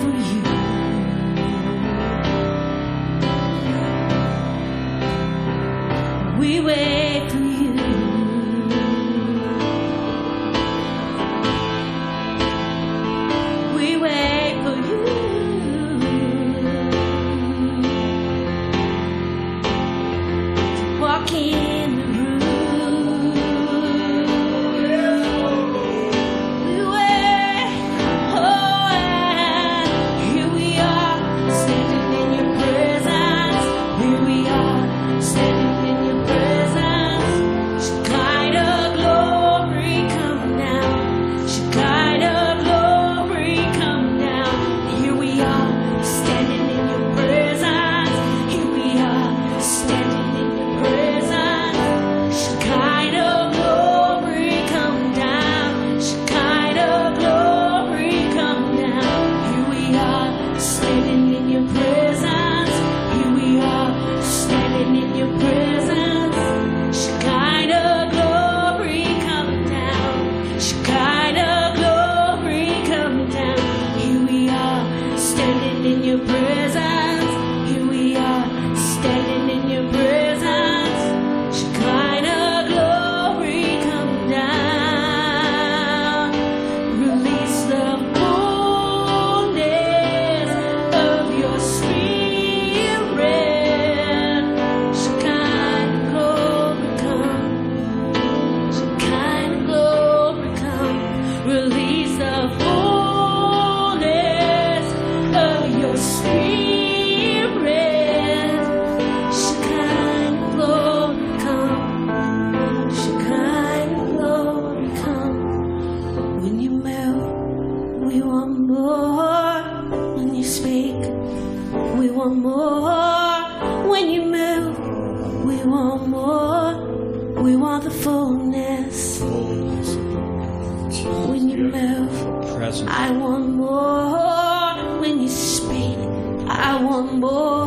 for you. We wait for you.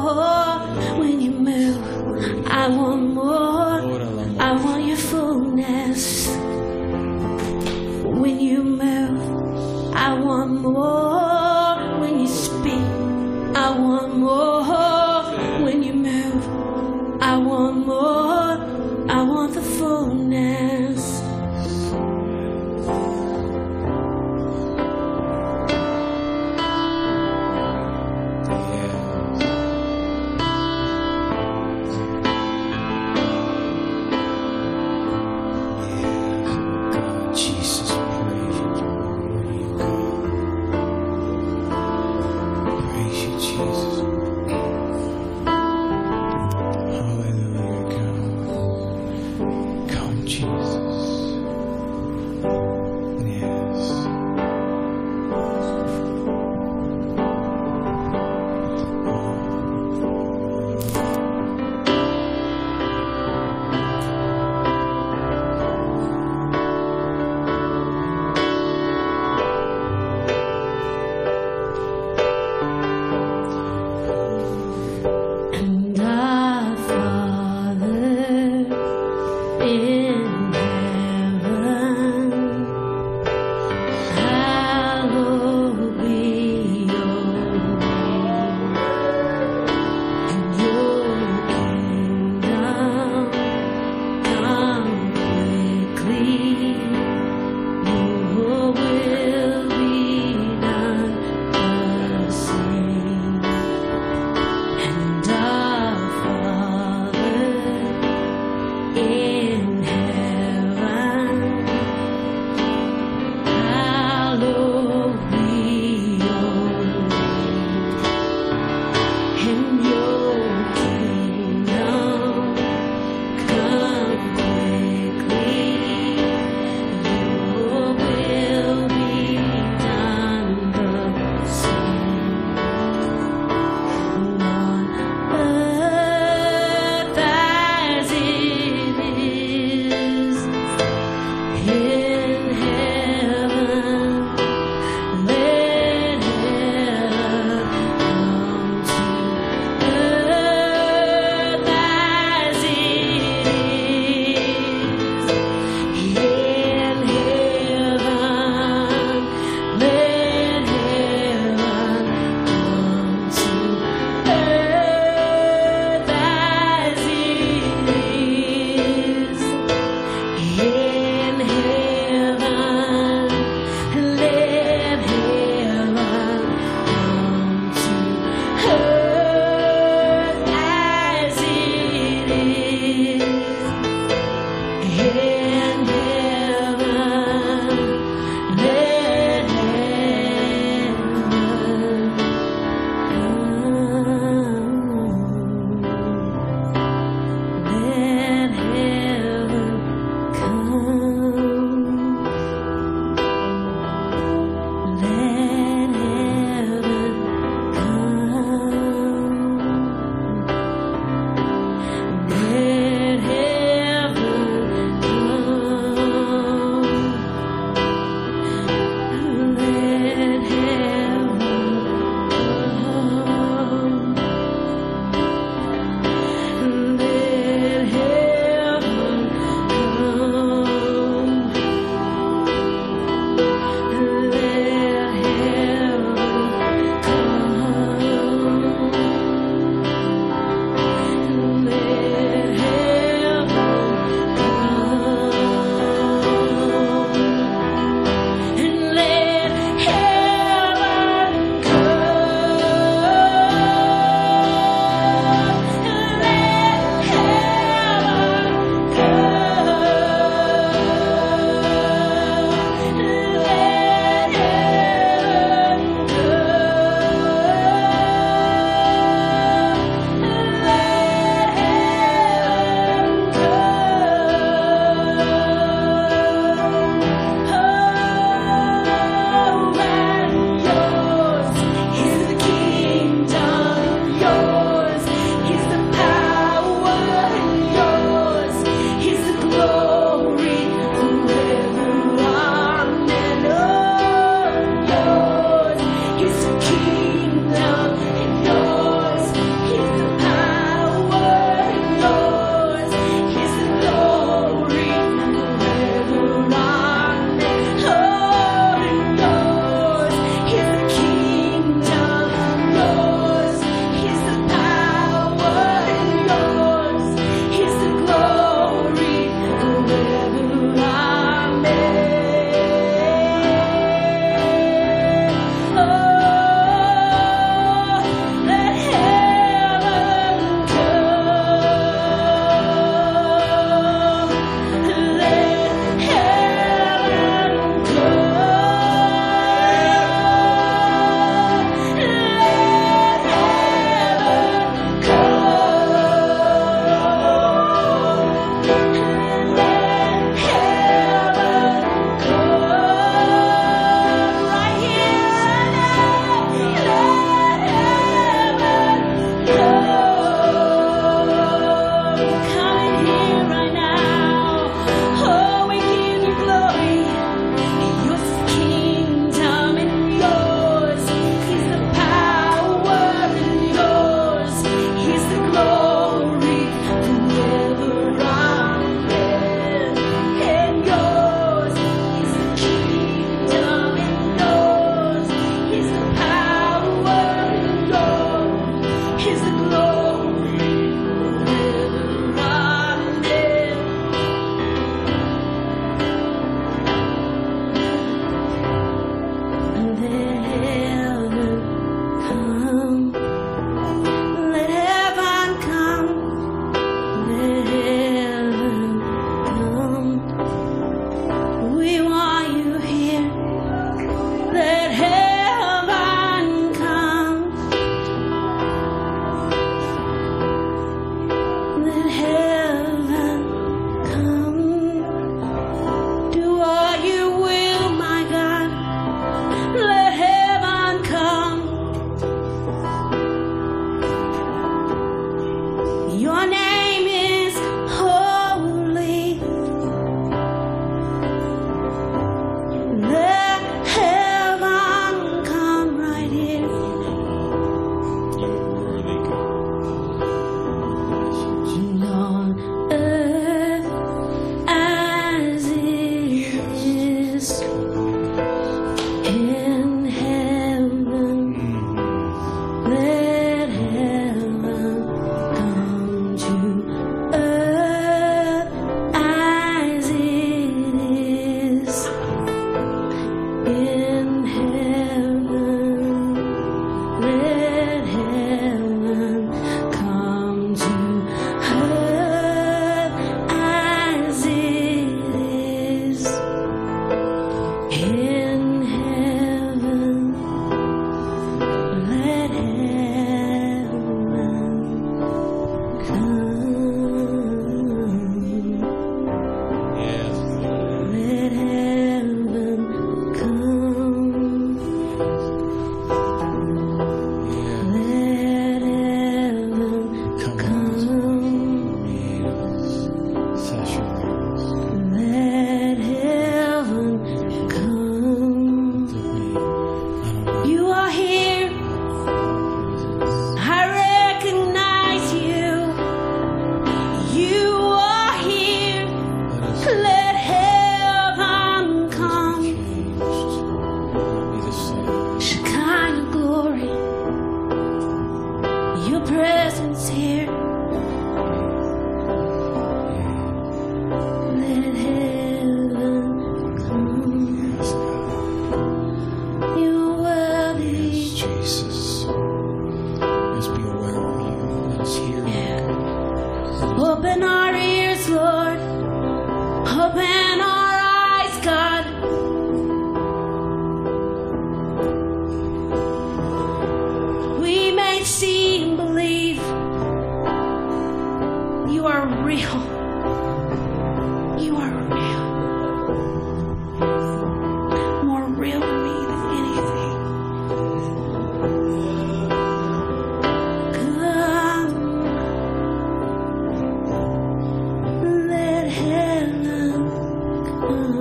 When you move, I want more. I want your fullness. When you move, I want more.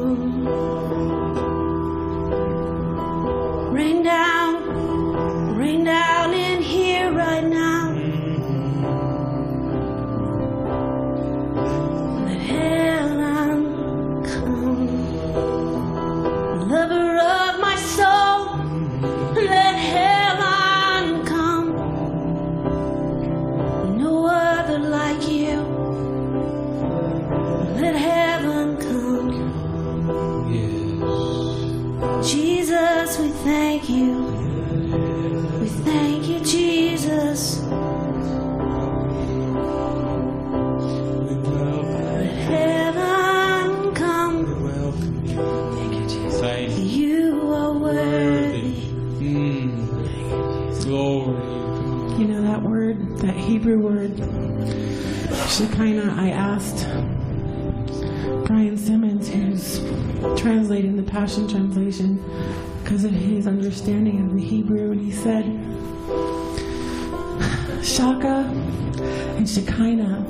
you. Asked Brian Simmons, who's translating the Passion Translation, because of his understanding of the Hebrew, and he said, Shaka and Shekinah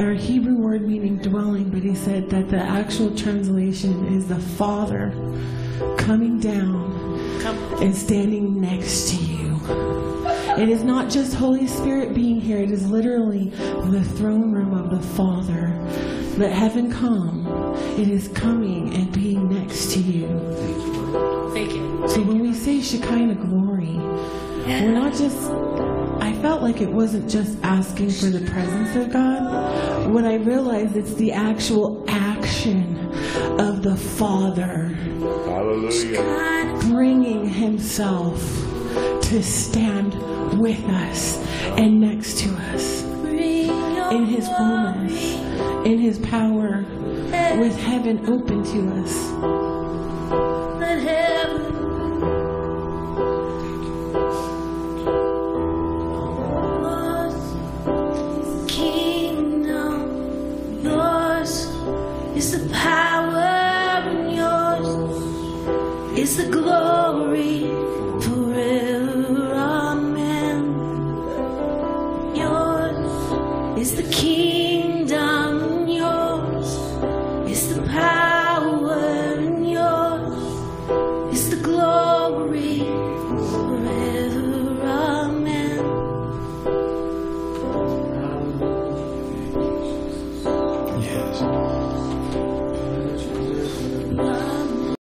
are a Hebrew word meaning dwelling, but he said that the actual translation is the Father coming down and standing next to you. It is not just Holy Spirit being here, it is literally the throne room of the Father. Let heaven come. It is coming and being next to you. Thank you. So when we say Shekinah glory, we're not just, I felt like it wasn't just asking for the presence of God. What I realized, it's the actual action of the Father Hallelujah. bringing himself to stand with us and next to us in his fullness, in his power, with heaven open to us. Is the